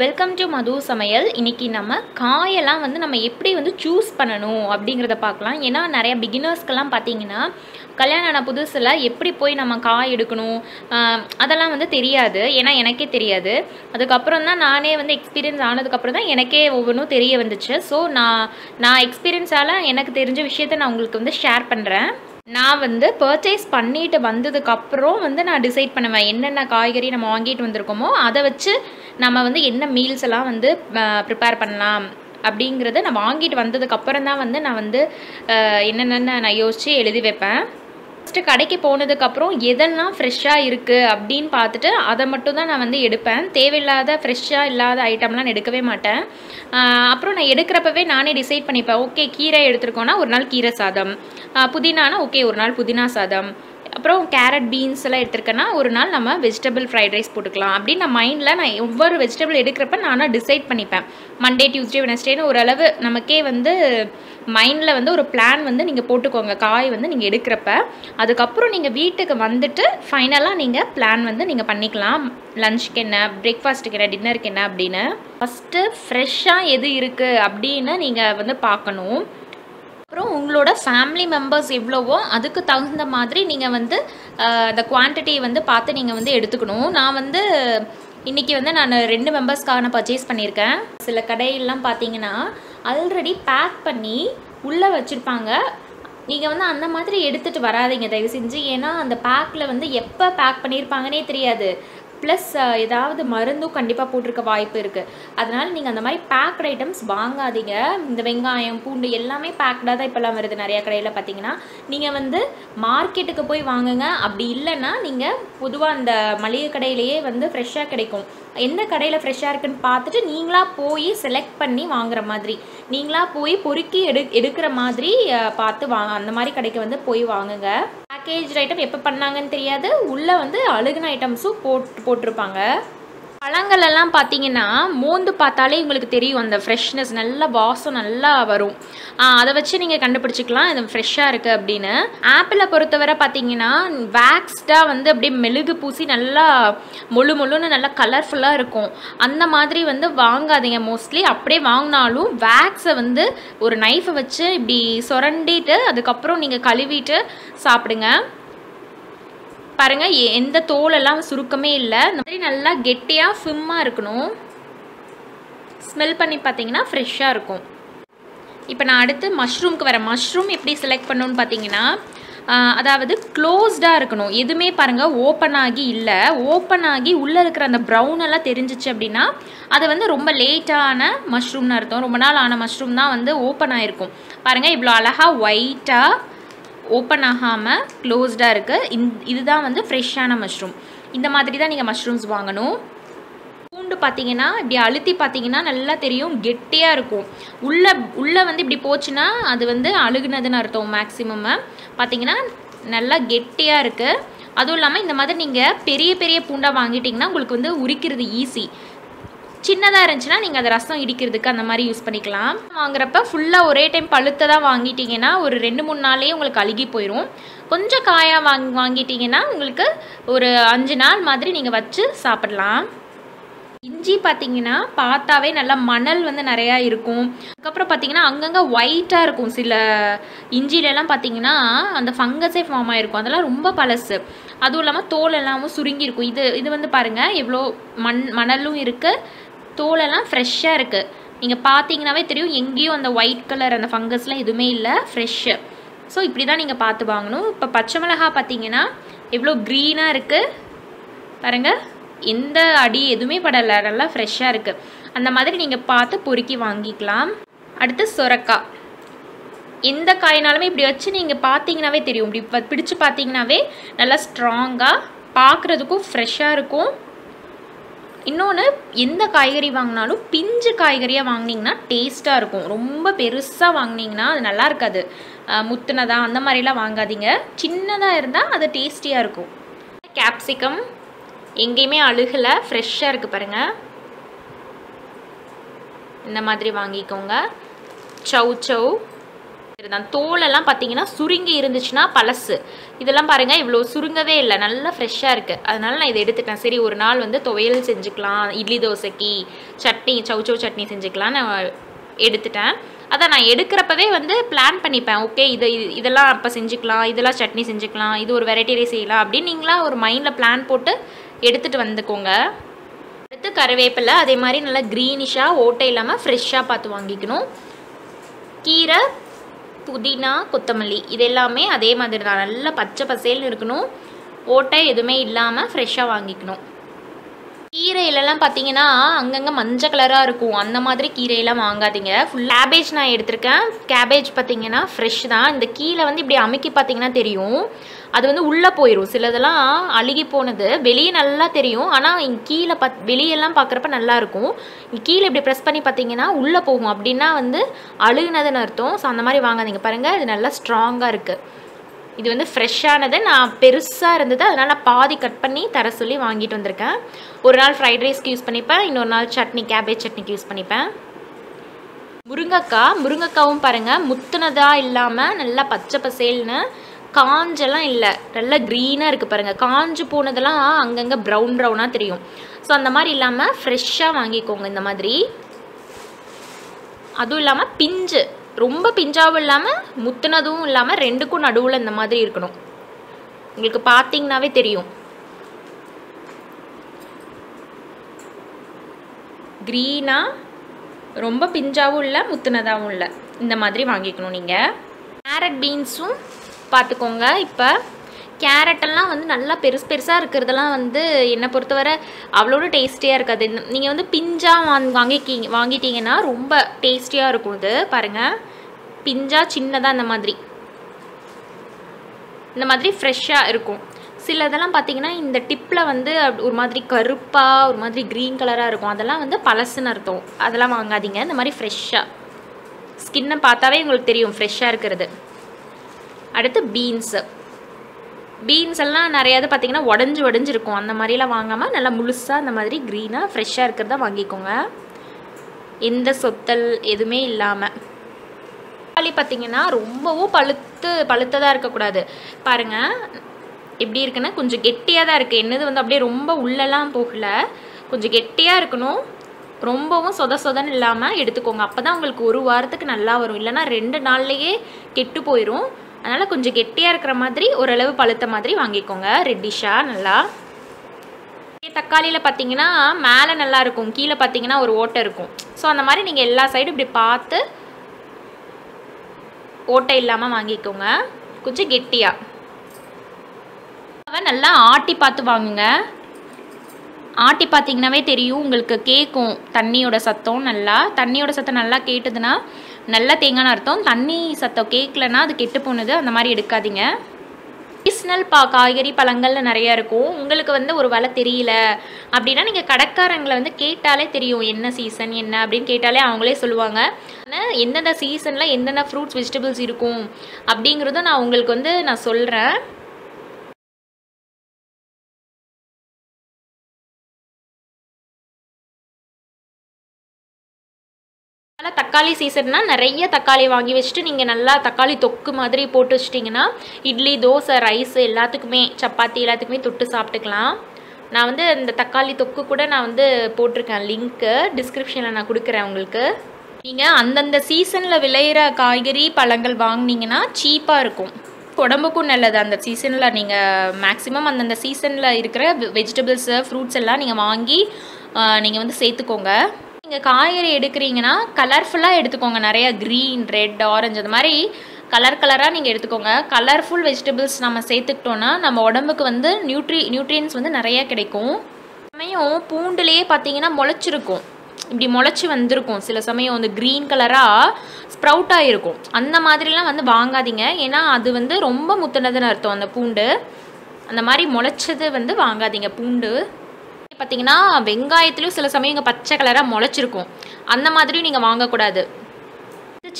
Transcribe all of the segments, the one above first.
Welcome to மது சமையல் இன்னைக்கு நம்ம காயெல்லாம் வந்து நம்ம எப்படி வந்து சூஸ் பண்ணணும் அப்படிங்கிறத பார்க்கலாம். ஏன்னா நிறைய பிகினர்ஸ்க்கெல்லாம் பார்த்தீங்கன்னா கல்யாணம் ஆன புதுசில் எப்படி போய் நம்ம காய் எடுக்கணும் அதெல்லாம் வந்து தெரியாது. ஏன்னா எனக்கே தெரியாது. அதுக்கப்புறம் தான் நானே வந்து எக்ஸ்பீரியன்ஸ் ஆனதுக்கப்புறம் தான் எனக்கே ஒவ்வொன்றும் தெரிய வந்துச்சு. ஸோ நான் நான் எக்ஸ்பீரியன்ஸால் எனக்கு தெரிஞ்ச விஷயத்த நான் உங்களுக்கு வந்து ஷேர் பண்ணுறேன் நான் வந்து பர்ச்சேஸ் பண்ணிட்டு வந்ததுக்கப்புறம் வந்து நான் டிசைட் பண்ணுவேன் என்னென்ன காய்கறி நம்ம வாங்கிட்டு வந்திருக்கோமோ அதை வச்சு நம்ம வந்து என்ன மீல்ஸ் எல்லாம் வந்து ப்ரிப்பேர் பண்ணலாம் அப்படிங்கிறத நான் வாங்கிட்டு வந்ததுக்கப்புறம் தான் வந்து நான் வந்து என்னென்ன நான் யோசித்து எழுதி வைப்பேன். ஃபஸ்ட்டு கடைக்கு போனதுக்கப்புறம் எதெல்லாம் ஃப்ரெஷ்ஷாக இருக்குது அப்படின்னு பார்த்துட்டு அதை மட்டும் தான் நான் வந்து எடுப்பேன். தேவையில்லாத ஃப்ரெஷ்ஷாக இல்லாத ஐட்டம்லாம் நான் எடுக்கவே மாட்டேன். அப்புறம் நான் எடுக்கிறப்பவே நானே டிசைட் பண்ணிப்பேன். ஓகே கீரை எடுத்துருக்கோன்னா ஒரு நாள் கீரை சாதம். புதினானா ஓகே ஒரு நாள் புதினா சாதம். அப்புறம் கேரட் பீன்ஸ் எல்லாம் எடுத்திருக்கேன்னா ஒரு நாள் நம்ம வெஜிடபிள் ஃப்ரைட் ரைஸ் போட்டுக்கலாம். அப்படின்னு நான் மைண்டில் நான் ஒவ்வொரு வெஜிடபிள் எடுக்கிறப்ப நானாக டிசைட் பண்ணிப்பேன். மண்டே டியூஸ்டே வெனஸ்டேன்னு ஓரளவு நமக்கே வந்து மைண்டில் வந்து ஒரு பிளான் வந்து நீங்கள் போட்டுக்கோங்க. காய் வந்து நீங்கள் எடுக்கிறப்ப. அதுக்கப்புறம் நீங்கள் வீட்டுக்கு வந்துட்டு ஃபைனலாக நீங்கள் பிளான் வந்து நீங்கள் பண்ணிக்கலாம். லஞ்சுக்கு என்ன பிரேக்ஃபாஸ்ட்டுக்கு என்ன டின்னருக்கு என்ன அப்படின்னு. ஃபஸ்ட்டு ஃப்ரெஷ்ஷாக எது இருக்குது அப்படின்னு நீங்கள் வந்து பார்க்கணும். அப்புறம் உங்களோட ஃபேமிலி மெம்பர்ஸ் எவ்வளவோ அதுக்கு தகுந்த மாதிரி நீங்கள் வந்து அந்த குவான்டிட்டியை வந்து பார்த்து நீங்கள் வந்து எடுத்துக்கணும். நான் வந்து இன்றைக்கி வந்து நான் ரெண்டு மெம்பர்ஸ்க்காக நான் பர்ச்சேஸ் பண்ணியிருக்கேன். சில கடையெல்லாம் பார்த்தீங்கன்னா ஆல்ரெடி பேக் பண்ணி உள்ளே வச்சுருப்பாங்க. நீங்கள் வந்து அந்த மாதிரி எடுத்துகிட்டு வராதீங்க. தயவு செஞ்சு ஏன்னா அந்த பேக்கில் வந்து எப்போ பேக் பண்ணியிருப்பாங்கன்னே தெரியாது. ப்ளஸ் ஏதாவது மருந்தும் கண்டிப்பாக போட்டிருக்க வாய்ப்பு இருக்குது அதனால் நீங்கள் அந்த மாதிரி பேக்டு ஐட்டம்ஸ் வாங்காதீங்க. இந்த வெங்காயம் பூண்டு எல்லாமே பேக்டாக தான் இப்போல்லாம் வருது நிறையா கடையில் பார்த்தீங்கன்னா. நீங்கள் வந்து மார்க்கெட்டுக்கு போய் வாங்குங்க. அப்படி இல்லைன்னா நீங்கள் பொதுவாக அந்த மளிகை கடையிலேயே வந்து ஃப்ரெஷ்ஷாக கிடைக்கும். எந்த கடையில் ஃப்ரெஷ்ஷாக இருக்குன்னு பார்த்துட்டு நீங்களாக போய் செலக்ட் பண்ணி வாங்குற மாதிரி. நீங்களாக போய் பொறுக்கி எடு எடுக்கிற மாதிரி பார்த்து வாங்க அந்த மாதிரி கடைக்கு வந்து போய் வாங்குங்க. பேக்கேஜ் ஐட்டம் எப்போ பண்ணாங்கன்னு தெரியாது. உள்ளே வந்து அழுகுன ஐட்டம்ஸும் போட்டு போட்டிருப்பாங்க. பழங்களெல்லாம் பார்த்தீங்கன்னா மோந்து பார்த்தாலே உங்களுக்கு தெரியும் அந்த ஃப்ரெஷ்னஸ் நல்ல வாசம் நல்லா வரும். அதை வச்சு நீங்கள் கண்டுபிடிச்சிக்கலாம் இது ஃப்ரெஷ்ஷாக இருக்குது அப்படின்னு. ஆப்பிளை பொறுத்தவரை பார்த்தீங்கன்னா வேக்ஸ்டாக வந்து அப்படியே மெழுகு பூசி நல்லா முழு முழுன்னு நல்லா கலர்ஃபுல்லாக இருக்கும். அந்த மாதிரி வந்து வாங்காதீங்க மோஸ்ட்லி அப்படியே வாங்கினாலும் வேக்ஸை வந்து ஒரு நைஃபை வச்சு இப்படி சுரண்டிட்டு அதுக்கப்புறம் நீங்கள் கழுவிட்டு சாப்பிடுங்க. பாருங்க எ- எந்த தோலெல்லாம் சுருக்கமே இல்லை. இந்த மாதிரி நல்லா கெட்டியாக ஃபிம்மாக இருக்கணும். ஸ்மெல் பண்ணி பார்த்தீங்கன்னா ஃப்ரெஷ்ஷாக இருக்கும். இப்போ நான் அடுத்து மஷ்ரூம்க்கு வரேன். மஷ்ரூம் எப்படி செலக்ட் பண்ணணும்னு பார்த்தீங்கன்னா அதாவது க்ளோஸ்டாக இருக்கணும். எதுவுமே பாருங்கள் ஓப்பன் ஆகி இல்லை. ஓப்பன் ஆகி உள்ளே இருக்கிற அந்த ப்ரௌன் எல்லாம் தெரிஞ்சிச்சு அப்படின்னா அது வந்து ரொம்ப லேட்டான மஷ்ரூம்னு அர்த்தம். ரொம்ப நாள் ஆன மஷ்ரூம் தான் வந்து ஓப்பன் ஆகிருக்கும் பாருங்கள் இவ்வளோ அழகாக ஒயிட்டாக ஓப்பன் ஆகாமல் க்ளோஸ்டாக இருக்குது இந் இதுதான் வந்து ஃப்ரெஷ்ஷான மஷ்ரூம் இந்த மாதிரி தான் நீங்கள் மஷ்ரூம்ஸ் வாங்கணும். பூண்டு பார்த்தீங்கன்னா இப்படி அழுத்தி பார்த்தீங்கன்னா நல்லா தெரியும் கெட்டியாக இருக்கும். உள்ளே உள்ளே வந்து இப்படி போச்சுன்னா அது வந்து அழுகுனதுன்னு அர்த்தம் மேக்ஸிமம் பார்த்தீங்கன்னா நல்லா கெட்டியாக இருக்குது அதுவும் இல்லாமல் இந்த மாதிரி நீங்கள் பெரிய பெரிய பூண்டாக வாங்கிட்டிங்கன்னா உங்களுக்கு வந்து உரிக்கிறது ஈஸி சின்னதாக இருந்துச்சுன்னா நீங்கள் அதை ரசம் இடிக்கிறதுக்கு அந்த மாதிரி யூஸ் பண்ணிக்கலாம். வாங்குறப்ப ஃபுல்லாக ஒரே டைம் பழுத்ததாக வாங்கிட்டீங்கன்னா ஒரு ரெண்டு மூணு நாள்லேயே உங்களுக்கு அழுகி போயிடும் கொஞ்சம் காயாக வாங்கி வாங்கிட்டீங்கன்னா உங்களுக்கு ஒரு அஞ்சு நாள் மாதிரி நீங்கள் வச்சு சாப்பிடலாம். இஞ்சி பார்த்தீங்கன்னா பார்த்தாவே நல்லா மணல் வந்து நிறையா இருக்கும். அதுக்கப்புறம் பார்த்தீங்கன்னா அங்கங்கே ஒயிட்டாக இருக்கும். சில இஞ்சிலெல்லாம் பார்த்தீங்கன்னா அந்த ஃபங்கஸே ஃபார்ம் ஆகிருக்கும் அதெல்லாம் ரொம்ப பழசு. அதுவும் இல்லாமல் தோல் எல்லாமும் சுருங்கி இருக்கும். இது இது வந்து பாருங்கள் எவ்வளோ மண் மணலும் இருக்குது தோலெல்லாம் ஃப்ரெஷ்ஷாக இருக்குது நீங்கள் பார்த்தீங்கன்னாவே தெரியும் எங்கேயும் அந்த ஒயிட் கலர் அந்த ஃபங்கஸ்லாம் எதுவுமே இல்லை ஃப்ரெஷ்ஷு ஸோ இப்படி தான் நீங்கள் பார்த்து வாங்கணும். இப்போ பச்சை மிளகா பார்த்தீங்கன்னா எவ்வளோ க்ரீனாக இருக்குது பாருங்கள் எந்த அடி எதுவுமே படலை. நல்லா ஃப்ரெஷ்ஷாக இருக்குது அந்த மாதிரி நீங்கள் பார்த்து பொறுக்கி வாங்கிக்கலாம். அடுத்து சுரக்காய். எந்த காயினாலுமே இப்படி வச்சு நீங்கள் பார்த்தீங்கன்னாவே தெரியும். இப்படி பிடிச்சி பிடிச்சு பார்த்தீங்கன்னாவே நல்லா ஸ்ட்ராங்காக பார்க்குறதுக்கும் ஃப்ரெஷ்ஷாக இருக்கும். இன்னொன்று எந்த காய்கறி வாங்கினாலும் பிஞ்சு காய்கறியாக வாங்கினீங்கன்னா டேஸ்ட்டாக இருக்கும். ரொம்ப பெருசாக வாங்கினீங்கன்னா அது நல்லா இருக்காது. முத்துனதா அந்த மாதிரிலாம் வாங்காதீங்க. சின்னதாக இருந்தால் அது டேஸ்டியாக இருக்கும். கேப்சிகம் எங்கேயுமே அழுகலை ஃப்ரெஷ்ஷாக இருக்குது பாருங்கள் இந்த மாதிரி வாங்கிக்கோங்க. சௌ சௌ. இருந்தான் தோலெல்லாம் பார்த்தீங்கன்னா சுருங்கி இருந்துச்சுன்னா பழசு. இதெல்லாம் பாருங்கள் இவ்வளோ சுருங்கவே இல்லை. நல்லா ஃப்ரெஷ்ஷாக இருக்குது அதனால நான் இதை எடுத்துட்டேன் சரி ஒரு நாள் வந்து துவையல் செஞ்சுக்கலாம். இட்லி தோசைக்கு சட்னி சவுச்சோ சட்னி செஞ்சுக்கலாம் நான் எடுத்துட்டேன். அதான் நான் எடுக்கிறப்பவே வந்து பிளான் பண்ணிப்பேன். ஓகே இது இதெல்லாம் அப்போ செஞ்சுக்கலாம். இதெல்லாம் சட்னி செஞ்சுக்கலாம். இது ஒரு வெரைட்டி ரைஸ் செய்யலாம் அப்படின்னு நீங்களா ஒரு மைண்டில் பிளான் போட்டு எடுத்துகிட்டு வந்துக்கோங்க. அடுத்து கருவேப்பிலை. அதே மாதிரி நல்லா க்ரீனிஷாக ஓட்டை இல்லாமல் ஃப்ரெஷ்ஷாக பார்த்து வாங்கிக்கணும். கீரை புதினா கொத்தமல்லி இது எல்லாமே அதே மாதிரி தான் நல்லா பச்சை பசேல்னு இருக்கணும். ஓட்டை எதுவுமே இல்லாமல் ஃப்ரெஷ்ஷாக வாங்கிக்கணும். கீரையிலலாம் பார்த்தீங்கன்னா அங்கங்கே மஞ்சள் கலராக இருக்கும். அந்த மாதிரி கீரையெல்லாம் வாங்காதீங்க. ஃபுல் கேபேஜ் நான் எடுத்திருக்கேன். கேபேஜ் பார்த்தீங்கன்னா ஃப்ரெஷ் தான். இந்த கீழே வந்து இப்படி அமைக்கி பார்த்தீங்கன்னா தெரியும். அது வந்து உள்ளே போயிடும் சிலதெல்லாம் அழுகி போனது. வெளியே நல்லா தெரியும். ஆனால் இங்கே கீழே பத் வெளியெல்லாம் பார்க்குறப்ப நல்லாயிருக்கும் கீழே இப்படி ப்ரெஸ் பண்ணி பார்த்தீங்கன்னா உள்ளே போகும். அப்படின்னா வந்து அழுகுனதுன்னு அர்த்தம். ஸோ அந்த மாதிரி வாங்காதீங்க. பாருங்கள் இது நல்லா ஸ்ட்ராங்காக இருக்குது இது வந்து ஃப்ரெஷ்ஷானது நான் பெருசாக இருந்தது. அதனால் நான் பாதி கட் பண்ணி தர சொல்லி வாங்கிட்டு வந்திருக்கேன். ஒரு நாள் ஃப்ரைட் ரைஸ்க்கு யூஸ் பண்ணிப்பேன். இன்னொரு நாள் சட்னி கேபேஜ் சட்னிக்கு யூஸ் பண்ணிப்பேன். முருங்கைக்காய் முருங்கைக்காவும் பாருங்கள் முத்துனதாக இல்லாமல் நல்லா பச்சை பசேல்னு காஞ்செல்லாம் இல்லை. நல்லா க்ரீனாக இருக்குது பாருங்கள் காஞ்சு போனதெல்லாம் அங்கங்கே ப்ரௌன் ப்ரௌனாக தெரியும். ஸோ அந்த மாதிரி இல்லாமல் ஃப்ரெஷ்ஷாக வாங்கிக்கோங்க இந்த மாதிரி. அதுவும் இல்லாமல் பிஞ்சு. ரொம்ப பிஞ்சாவும் இல்லாமல் முத்துனதும் இல்லாமல் ரெண்டுக்கும் நடுவில் இந்த மாதிரி இருக்கணும். உங்களுக்கு பார்த்தீங்கன்னாவே தெரியும். க்ரீனாக ரொம்ப பிஞ்சாவும் இல்லை முத்துனதாகவும் இல்லை. இந்த மாதிரி வாங்கிக்கணும் நீங்கள் கேரட் பீன்ஸும் பார்த்துக்கோங்க இப்போ கேரட்டெல்லாம் வந்து நல்லா பெருசு பெருசாக இருக்கிறதெல்லாம் வந்து என்னை பொறுத்தவரை அவ்வளோட டேஸ்டியாக இருக்காது. நீங்கள் வந்து பிஞ்சாக வாங் வாங்கிக்கிங்க வாங்கிட்டீங்கன்னா ரொம்ப டேஸ்டியாக இருக்கும் இது பாருங்கள் பிஞ்சாக சின்னதாக இந்த மாதிரி. இந்த மாதிரி ஃப்ரெஷ்ஷாக இருக்கும். சில இதெல்லாம் பார்த்தீங்கன்னா இந்த டிப்பில் வந்து அப்~ ஒரு மாதிரி கருப்பாக ஒரு மாதிரி க்ரீன் கலராக இருக்கும். அதெல்லாம் வந்து பழசுன்னு அர்த்தம். அதெல்லாம் வாங்காதீங்க. இந்த மாதிரி ஃப்ரெஷ்ஷாக ஸ்கின்னை பார்த்தாவே உங்களுக்கு தெரியும் ஃப்ரெஷ்ஷாக இருக்கிறது. அடுத்து பீன்ஸு பீன்ஸ் எல்லாம் நிறையாவது பார்த்தீங்கன்னா உடஞ்சி உடஞ்சிருக்கும் அந்த மாதிரிலாம் வாங்காமல் நல்லா முழுசாக அந்த மாதிரி க்ரீனாக ஃப்ரெஷ்ஷாக இருக்கிறத வாங்கிக்கோங்க. எந்த சொத்தல் எதுவுமே இல்லாமல் தக்காளி பார்த்தீங்கன்னா ரொம்பவும் பழுத்து பழுத்ததாக இருக்கக்கூடாது. பாருங்கள் எப்படி இருக்குன்னா கொஞ்சம் கெட்டியாக தான் இருக்குது என்னது வந்து அப்படியே ரொம்ப உள்ளெல்லாம் போகல. கொஞ்சம் கெட்டியாக இருக்கணும். ரொம்பவும் சொத சொதன்னு இல்லாமல் எடுத்துக்கோங்க. அப்போ தான் உங்களுக்கு ஒரு வாரத்துக்கு நல்லா வரும். இல்லைன்னா ரெண்டு நாள்லையே கெட்டு போயிடும் அதனால் கொஞ்சம் கெட்டியாக இருக்கிற மாதிரி ஓரளவு பழுத்த மாதிரி வாங்கிக்கோங்க. ரெட்டிஷாக நல்லா. தக்காளியில் பார்த்தீங்கன்னா மேலே நல்லா இருக்கும். கீழே பார்த்தீங்கன்னா ஒரு ஓட்டை இருக்கும். ஸோ அந்த மாதிரி நீங்கள் எல்லா சைடும் இப்படி பார்த்து ஓட்டை இல்லாமல் வாங்கிக்கோங்க. கொஞ்சம் கெட்டியாக நல்லா ஆட்டி பார்த்து வாங்குங்க. ஆட்டி பார்த்தீங்கன்னாவே தெரியும் உங்களுக்கு கேட்கும் தண்ணியோட சத்தம் நல்லா. தண்ணியோட சத்தம் நல்லா கேட்டதுன்னா நல்ல தேங்காய்னு அர்த்தம். தண்ணி சத்தம் கேட்கலன்னா அது கெட்டு போனது. அந்த மாதிரி எடுக்காதீங்க. சீஸ்னல் பா காய்கறி பழங்கள்ல நிறையா இருக்கும். உங்களுக்கு வந்து ஒரு வேலை தெரியல அப்படின்னா நீங்கள் கடைக்காரங்களை வந்து கேட்டாலே தெரியும். என்ன சீசன் என்ன அப்படின்னு கேட்டாலே அவங்களே சொல்லுவாங்க. ஆனால் எந்தெந்த சீசனில் என்னென்ன ஃப்ரூட்ஸ் வெஜிடபிள்ஸ் இருக்கும் அப்படிங்கிறதும் நான் உங்களுக்கு வந்து நான் சொல்கிறேன் அதனால் தக்காளி சீசன்னா நிறைய தக்காளி வாங்கி வச்சுட்டு நீங்கள் நல்லா தக்காளி தொக்கு மாதிரி போட்டு வச்சிட்டிங்கன்னா இட்லி தோசை ரைஸ் எல்லாத்துக்குமே சப்பாத்தி எல்லாத்துக்குமே தொட்டு சாப்பிட்டுக்கலாம். நான் வந்து இந்த தக்காளி தொக்கு கூட நான் வந்து போட்டிருக்கேன் லிங்க்கு டிஸ்கிரிப்ஷனில் நான் கொடுக்குறேன் உங்களுக்கு. நீங்கள் அந்தந்த சீசனில் விளையிற காய்கறி பழங்கள் வாங்குனீங்கன்னா சீப்பாக இருக்கும். உடம்புக்கும் நல்லது. அந்த சீசனில் நீங்கள் மேக்ஸிமம் அந்தந்த சீசனில் இருக்கிற வெஜிடபிள்ஸு ஃப்ரூட்ஸ் எல்லாம் நீங்கள் வாங்கி நீங்கள் வந்து சேர்த்துக்கோங்க. நீங்கள் காய்கறி எடுக்கிறீங்கன்னா கலர்ஃபுல்லாக எடுத்துக்கோங்க. நிறையா க்ரீன் ரெட் ஆரஞ்சு அந்த மாதிரி கலர் கலராக நீங்கள் எடுத்துக்கோங்க. கலர்ஃபுல் வெஜிடபிள்ஸ் நம்ம சேர்த்துக்கிட்டோன்னா நம்ம உடம்புக்கு வந்து நியூட்ரி நியூட்ரியன்ஸ் வந்து நிறையா கிடைக்கும். சமயம் பூண்டுலேயே பார்த்தீங்கன்னா முளைச்சிருக்கும். இப்படி முளைச்சி வந்திருக்கும். சில சமயம் வந்து க்ரீன் கலராக ஸ்ப்ரவுட் ஆகிருக்கும் அந்த மாதிரிலாம் வந்து வாங்காதீங்க. ஏன்னா அது வந்து ரொம்ப முத்துனதுன்னு அர்த்தம் அந்த பூண்டு. அந்த மாதிரி முளைச்சது வந்து வாங்காதீங்க பூண்டு. பார்த்தீங்கன்னா வெங்காயத்துலேயும் சில சமயம் இங்கே பச்சை கலராக முளைச்சிருக்கும். அந்த மாதிரியும் நீங்கள் வாங்கக்கூடாது.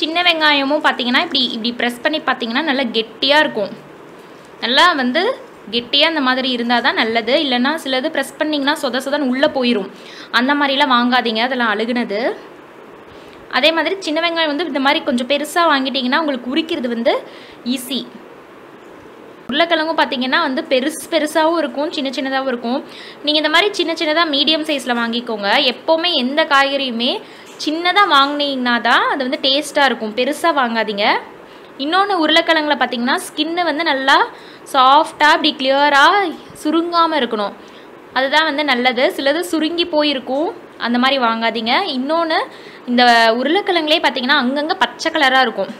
சின்ன வெங்காயமும் பார்த்தீங்கன்னா இப்படி இப்படி ப்ரெஸ் பண்ணி பார்த்தீங்கன்னா நல்லா கெட்டியாக இருக்கும். நல்லா வந்து கெட்டியாக அந்த மாதிரி இருந்தால் தான் நல்லது. இல்லைன்னா சிலது ப்ரெஸ் பண்ணிங்கன்னா சொத சொதன் உள்ளே போயிடும் அந்த மாதிரிலாம் வாங்காதீங்க. அதெல்லாம் அழுகுனது. அதே மாதிரி சின்ன வெங்காயம் வந்து இந்த மாதிரி கொஞ்சம் பெருசாக வாங்கிட்டிங்கன்னா உங்களுக்கு உரிக்கிறது வந்து ஈஸி உருளைக்கிழங்கும் பார்த்தீங்கன்னா வந்து பெருசு பெருசாகவும் இருக்கும் சின்ன சின்னதாகவும் இருக்கும். நீங்கள் இந்த மாதிரி சின்ன சின்னதாக மீடியம் சைஸில் வாங்கிக்கோங்க. எப்போவுமே எந்த காய்கறியுமே சின்னதாக வாங்கினீங்கன்னா தான் அது வந்து டேஸ்ட்டாக இருக்கும். பெருசாக வாங்காதீங்க. இன்னொன்று உருளைக்கிழங்குல பார்த்தீங்கன்னா ஸ்கின்னு வந்து நல்லா சாஃப்டாக இப்படி கிளியராக சுருங்காமல் இருக்கணும். அதுதான் வந்து நல்லது. சிலது சுருங்கி போயிருக்கும். அந்த மாதிரி வாங்காதீங்க. இன்னொன்று இந்த உருளைக்கிழங்குலே பார்த்தீங்கன்னா அங்கங்கே பச்சை கலராக இருக்கும்.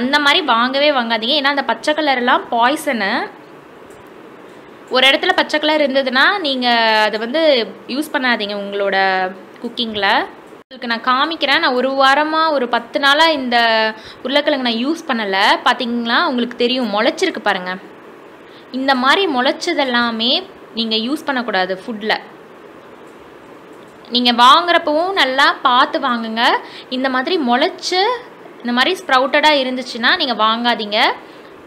அந்த மாதிரி வாங்கவே வாங்காதீங்க. ஏன்னா அந்த பச்சை கலர்லாம் பாய்சனு ஒரு இடத்துல பச்சை கலர் இருந்ததுன்னா நீங்கள் அதை வந்து யூஸ் பண்ணாதீங்க உங்களோட குக்கிங்கில் உங்களுக்கு நான் காமிக்கிறேன். நான் ஒரு வாரமாக ஒரு பத்து நாளாக இந்த உருளைக்கிழங்கு நான் யூஸ் பண்ணலை. பார்த்தீங்களா உங்களுக்கு தெரியும். முளைச்சிருக்கு பாருங்கள் இந்த மாதிரி முளைச்சதெல்லாமே நீங்கள் யூஸ் பண்ணக்கூடாது ஃபுட்டில் நீங்கள் வாங்குறப்பவும் நல்லா பார்த்து வாங்குங்க. இந்த மாதிரி முளைச்சி இந்த மாதிரி ஸ்ப்ரவுட்டடாக இருந்துச்சுன்னா நீங்கள் வாங்காதீங்க.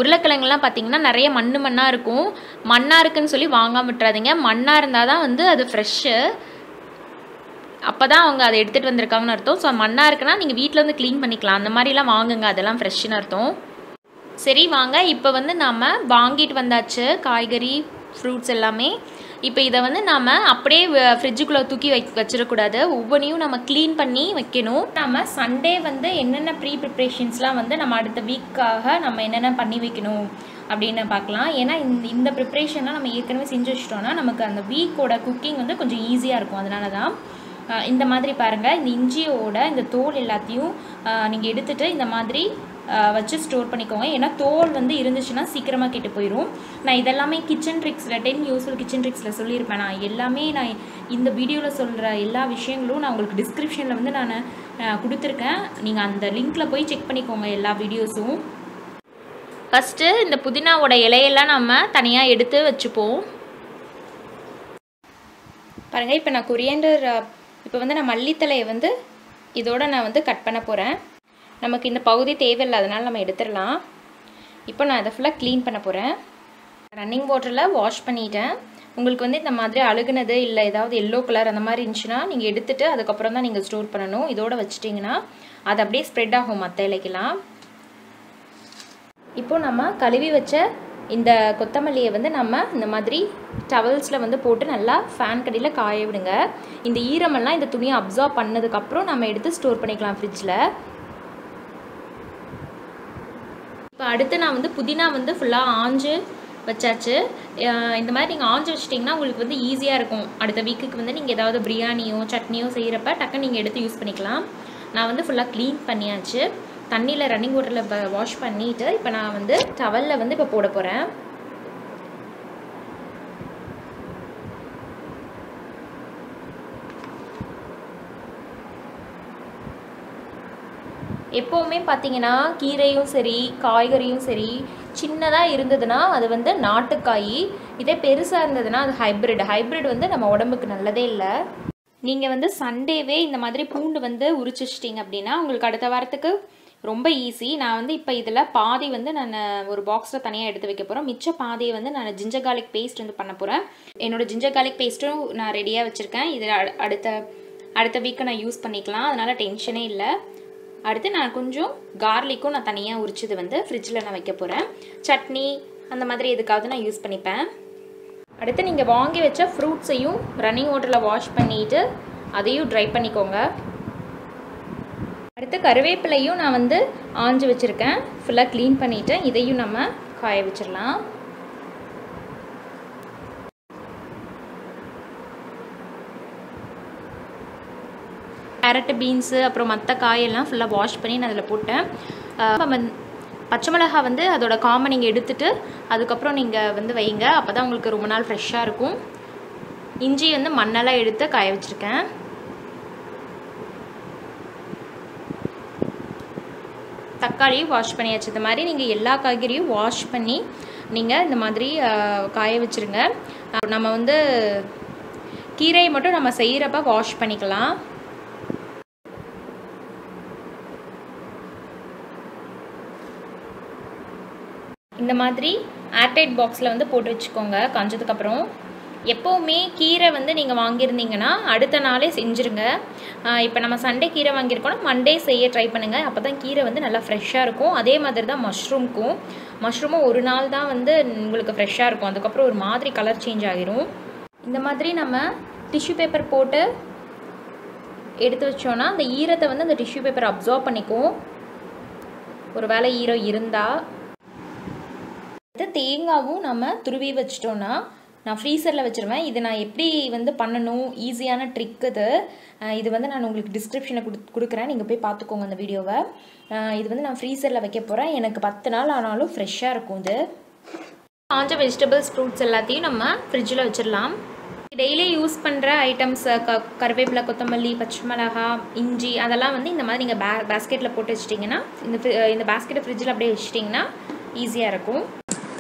உருளைக்கிழங்குலாம் பார்த்தீங்கன்னா நிறைய மண் மண்ணாக இருக்கும். மண்ணாக இருக்குன்னு சொல்லி வாங்காம விட்டுறாதீங்க. மண்ணாக இருந்தால் தான் வந்து அது ஃப்ரெஷ்ஷு அப்போ தான் அவங்க அதை எடுத்துகிட்டு வந்திருக்காங்கன்னு அர்த்தம். ஸோ மண்ணாக இருக்குன்னா நீங்கள் வீட்டில் வந்து க்ளீன் பண்ணிக்கலாம். அந்த மாதிரிலாம் வாங்குங்க. அதெல்லாம் ஃப்ரெஷ்ஷுன்னு அர்த்தம். சரி வாங்க. இப்போ வந்து நாம் வாங்கிட்டு வந்தாச்சு. காய்கறி ஃப்ரூட்ஸ் எல்லாமே. இப்போ இதை வந்து நாம் அப்படியே ஃப்ரிட்ஜுக்குள்ளே தூக்கி வை வச்சிடக்கூடாது. ஒவ்வொன்றையும் நம்ம க்ளீன் பண்ணி வைக்கணும். நம்ம சண்டே வந்து என்னென்ன ப்ரீ ப்ரிப்ரேஷன்ஸ்லாம் வந்து நம்ம அடுத்த வீக்காக நம்ம என்னென்ன பண்ணி வைக்கணும் அப்படின்னு பார்க்கலாம். ஏன்னா இந்த இந்த ப்ரிப்ரேஷன்லாம் நம்ம ஏற்கனவே செஞ்சு வச்சிட்டோம்னா நமக்கு அந்த வீக்கோட குக்கிங் வந்து கொஞ்சம் ஈஸியாக இருக்கும். அதனால தான் இந்த மாதிரி பாருங்கள் இந்த இஞ்சியோட இந்த தோல் எல்லாத்தையும் நீங்கள் எடுத்துகிட்டு இந்த மாதிரி வச்சு ஸ்டோர் பண்ணிக்கோங்க. ஏன்னா தோல் வந்து இருந்துச்சுன்னா சீக்கிரமாக கெட்டு போயிடும் நான் இதெல்லாமே கிச்சன் ட்ரிக்ஸில் டென் யூஸ்ஃபுல் கிச்சன் ட்ரிக்ஸில் சொல்லியிருப்பேன். நான் எல்லாமே நான் இந்த வீடியோவில் சொல்கிற எல்லா விஷயங்களும் நான் உங்களுக்கு டிஸ்கிரிப்ஷனில் வந்து நான் கொடுத்துருக்கேன். நீங்கள் அந்த லிங்க்கில் போய் செக் பண்ணிக்கோங்க எல்லா வீடியோஸும் ஃபஸ்ட்டு இந்த புதினாவோட இலையெல்லாம் நம்ம தனியாக எடுத்து வச்சுப்போம். பாருங்கள் இப்போ நான் கொரியண்டர் இப்போ வந்து நான் மல்லித்தலையை வந்து இதோட நான் வந்து கட் பண்ண போகிறேன் நமக்கு இந்த பகுதி தேவையில்லை அதனால் நம்ம எடுத்துடலாம். இப்போ நான் இதை ஃபுல்லாக க்ளீன் பண்ண போகிறேன் ரன்னிங் வாட்டரில் வாஷ் பண்ணிட்டேன். உங்களுக்கு வந்து இந்த மாதிரி அழுகுனது இல்லை ஏதாவது எல்லோ கலர் அந்த மாதிரி இருந்துச்சுன்னா நீங்கள் எடுத்துகிட்டு அதுக்கப்புறம் தான் நீங்கள் ஸ்டோர் பண்ணணும். இதோட வச்சிட்டிங்கன்னா அது அப்படியே ஸ்ப்ரெட் ஆகும் மற்ற இலைக்கெல்லாம். இப்போ நம்ம கழுவி வச்ச இந்த கொத்தமல்லியை வந்து நம்ம இந்த மாதிரி டவல்ஸில் வந்து போட்டு நல்லா ஃபேன் கடியில் காய விடுங்க. இந்த ஈரமெல்லாம் இந்த துணியை அப்சார்ப் பண்ணதுக்கப்புறம் நம்ம எடுத்து ஸ்டோர் பண்ணிக்கலாம் ஃப்ரிட்ஜில் இப்போ அடுத்து நான் வந்து புதினா வந்து ஃபுல்லாக ஆஞ்சு வச்சாச்சு. இந்த மாதிரி நீங்கள் ஆஞ்சு வச்சிட்டிங்கன்னா உங்களுக்கு வந்து ஈஸியாக இருக்கும். அடுத்த வீக்குக்கு வந்து நீங்கள் ஏதாவது பிரியாணியோ சட்னியோ செய்கிறப்ப டக்குன்னு நீங்கள் எடுத்து யூஸ் பண்ணிக்கலாம். நான் வந்து ஃபுல்லாக க்ளீன் பண்ணியாச்சு. தண்ணியில் ரன்னிங் வாட்டரில் வாஷ் பண்ணிவிட்டு இப்போ நான் வந்து டவலில் வந்து இப்போ போட போகிறேன் எப்போவுமே பார்த்தீங்கன்னா கீரையும் சரி காய்கறியும் சரி சின்னதாக இருந்ததுன்னா அது வந்து நாட்டுக்காய். இதே பெருசாக இருந்ததுன்னா அது ஹைப்ரிட் ஹைப்ரிட் வந்து நம்ம உடம்புக்கு நல்லதே இல்லை. நீங்கள் வந்து சண்டேவே இந்த மாதிரி பூண்டு வந்து உரிச்சு வச்சிட்டிங்க அப்படின்னா உங்களுக்கு அடுத்த வாரத்துக்கு ரொம்ப ஈஸி நான் வந்து இப்போ இதில் பாதி வந்து நான் ஒரு பாக்ஸில் தனியாக எடுத்து வைக்க போகிறோம் மிச்ச பாதியை வந்து நான் ஜிஞ்சர் கார்லிக் பேஸ்ட் வந்து பண்ண போகிறேன் என்னோட ஜிஞ்சர் கார்லிக் பேஸ்ட்டும் நான் ரெடியாக வச்சுருக்கேன். இதில் அடு- அடுத்த அடுத்த வீக்கு நான் யூஸ் பண்ணிக்கலாம். அதனால் டென்ஷனே இல்லை. அடுத்து நான் கொஞ்சம் கார்லிக்கும் நான் தனியாக உரிச்சது வந்து ஃப்ரிட்ஜில் நான் வைக்க போகிறேன் சட்னி அந்த மாதிரி எதுக்காவது நான் யூஸ் பண்ணிப்பேன். அடுத்து நீங்கள் வாங்கி வச்ச ஃப்ரூட்ஸையும் ரன்னிங் வாட்டரில் வாஷ் பண்ணிவிட்டு அதையும் ட்ரை பண்ணிக்கோங்க. அடுத்து கருவேப்பிலையும் நான் வந்து ஆஞ்சு வச்சுருக்கேன். ஃபுல்லாக க்ளீன் பண்ணிவிட்டு இதையும் நம்ம காய வச்சிடலாம். கேரட்டு பீன்ஸு அப்புறம் மற்ற காயெல்லாம் ஃபுல்லாக வாஷ் பண்ணி நான் அதில் போட்டேன். பச்சை மிளகாய் வந்து அதோட காம்பை நீங்கள் எடுத்துட்டு அதுக்கப்புறம் நீங்கள் வந்து வைங்க. அப்போ தான் உங்களுக்கு ரொம்ப நாள் ஃப்ரெஷ்ஷாக இருக்கும். இஞ்சி வந்து மண்ணெல்லாம் எடுத்து காய வச்சுருக்கேன். தக்காளி வாஷ் பண்ணியாச்சு. இந்த மாதிரி நீங்கள் எல்லா காய்கறியும் வாஷ் பண்ணி நீங்கள் இந்த மாதிரி காய வச்சுருங்க. நம்ம வந்து கீரையை மட்டும் நம்ம செய்கிறப்ப வாஷ் பண்ணிக்கலாம். இந்த மாதிரி ஏர்டைட் பாக்ஸில் வந்து போட்டு வச்சுக்கோங்க காஞ்சதுக்கப்புறம். எப்போவுமே கீரை வந்து நீங்கள் வாங்கியிருந்தீங்கன்னா அடுத்த நாளே செஞ்சுருங்க. இப்போ நம்ம சண்டே கீரை வாங்கியிருக்கோம்னா மண்டே செய்ய ட்ரை பண்ணுங்கள் அப்போ தான் கீரை வந்து நல்லா ஃப்ரெஷ்ஷாக இருக்கும். அதே மாதிரி தான் மஷ்ரூம்க்கும் மஷ்ரூமும் ஒரு நாள் தான் வந்து உங்களுக்கு ஃப்ரெஷ்ஷாக இருக்கும். அதுக்கப்புறம் ஒரு மாதிரி கலர் சேஞ்ச் ஆகிரும் இந்த மாதிரி நம்ம டிஷ்யூ பேப்பர் போட்டு எடுத்து வச்சோன்னா அந்த ஈரத்தை வந்து அந்த டிஷ்யூ பேப்பர் அப்சர்வ் பண்ணிக்கும். ஒரு வேளை ஈரம் இருந்தால் தேங்காவும் நம்ம துருவி வச்சிட்டோன்னா நான் ஃப்ரீசரில் வச்சுருவேன். இது நான் எப்படி வந்து பண்ணணும்? ஈஸியான ட்ரிக் இது. இது வந்து நான் உங்களுக்கு டிஸ்கிரிப்ஷனில் கொடு கொடுக்குறேன். நீங்கள் போய் பார்த்துக்கோங்க அந்த வீடியோவை. இது வந்து நான் ஃப்ரீசரில் வைக்க போகிறேன் எனக்கு பத்து நாள் ஆனாலும் ஃப்ரெஷ்ஷாக இருக்கும் இது. காஞ்ச வெஜிடபிள்ஸ் ஃப்ரூட்ஸ் எல்லாத்தையும் நம்ம ஃப்ரிட்ஜில் வச்சிடலாம். டெய்லி யூஸ் பண்ணுற ஐட்டம்ஸ் க கருவேப்பிலை கொத்தமல்லி பச்சை மிளகா இஞ்சி அதெல்லாம் வந்து இந்த மாதிரி நீங்கள் பே பேஸ்கெட்டில் போட்டு வச்சிட்டிங்கன்னா இந்த இந்த பேஸ்கெட்டை ஃப்ரிட்ஜில் அப்படியே வச்சிட்டிங்கன்னா ஈஸியாக இருக்கும்.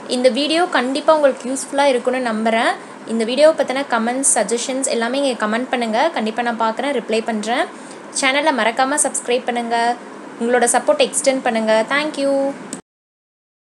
இந்த வீடியோ கண்டிப்பாக உங்களுக்கு யூஸ்ஃபுல்லாக இருக்கும்னு நம்புகிறேன் இந்த வீடியோவை பற்றின கமெண்ட்ஸ் சஜஷன்ஸ் எல்லாமே இங்கே கமெண்ட் பண்ணுங்கள் கண்டிப்பாக நான் பார்க்குறேன் ரிப்ளை பண்ணுறேன் சேனலை மறக்காமல் சப்ஸ்கிரைப் பண்ணுங்கள் உங்களோட சப்போர்ட் எக்ஸ்டெண்ட் பண்ணுங்கள் தேங்க்யூ